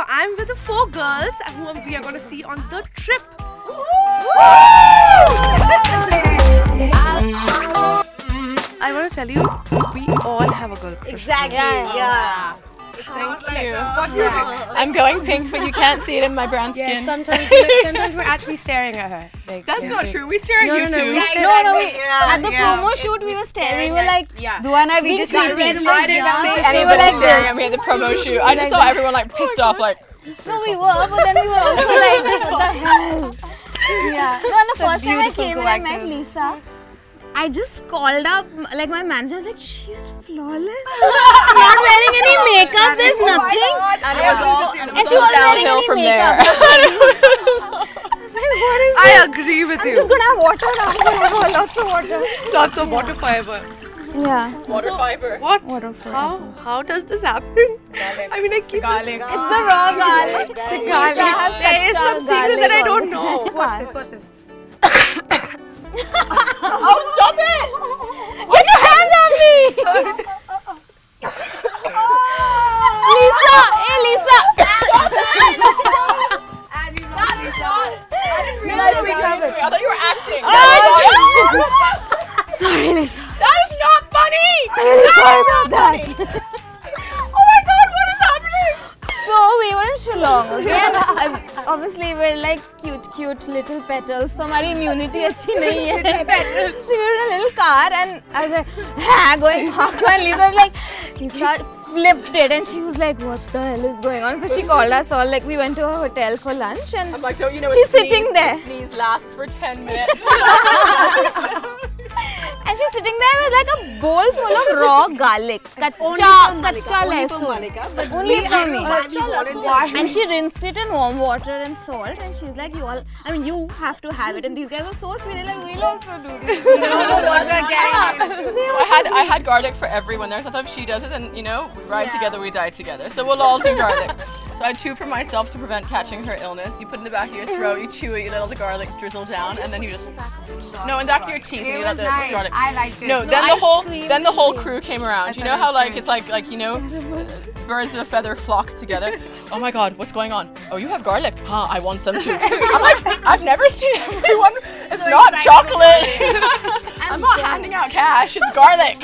I'm with the four girls who we are going to see on the trip. I want to tell you, we all have a girl crush. Exactly. Yeah, Yeah. Thank oh you. I'm going pink, but you can't see it in my brown Yeah, skin. sometimes, sometimes we're actually staring at her. Like, That's yeah. not true. We stare at No, you no, no, too. we Yeah, no, no, we- Yeah, at the yeah. promo shoot, we were staring. We were like, Yeah. Duana, we just got red I didn't Yeah. see We were anybody like staring this. at me at the promo shoot. I just saw everyone like pissed off, like. no, we were, but then we were also like, what the hell? Yeah. No, and the first time I came and I met. Lisa, I just called up, like my manager was like, she's flawless. She's not wearing any makeup. There's nothing. And it was all, and it And was she wasn't wearing downhill any from makeup. there. I what is I this? agree with I'm you. just gonna have water now. I'm gonna have lots of water. Lots of water fiber. Yeah. Water fiber. What? Water fiber. How? How does this happen? I mean, I keep Garlic. It's the raw garlic. Garlic. garlic. Lisa has There is kacha some secret that I don't know. Watch this, watch this. sorry about that. Oh my god, what is happening? So we were in Shillong, okay? And uh, obviously we're like cute, cute little petals. So हमारी immunity अच्छी नहीं है. So we were in a little car and I was like, ha, going Hawk and Lisa's like, Lisa flipped it and she was like, what the hell is going on? So she called us all, like we went to a hotel for lunch and I'm like, don't you know a She's sneeze, sitting there. A sneeze lasts for 10 minutes. bowl full of raw garlic. Only Kacha, for kacha only for lesun. Only we for me. not- we volunteered. And she rinsed it in warm water and salt, and she's like, "You all, I mean, you have to have it." And these guys were so sweet. They're like, "We'll also do this." You know what we're getting? So I had I had garlic for everyone there. Sometimes she does it, and you know, we ride together, we die together. So we'll all do garlic. So I had two for myself to prevent catching her illness. You put it in the back of your throat, you chew it, you let all the garlic drizzle down, and then you just no in the back of your teeth, and you let the garlic. I liked it. No, then the whole then the whole crew came around. You know how like it's like like you know birds of a feather flock together. Oh my god, what's going on? Oh, you have garlic? Huh, I want some too. I'm like, I've never seen everyone. It's not chocolate. I'm not handing out cash. It's garlic.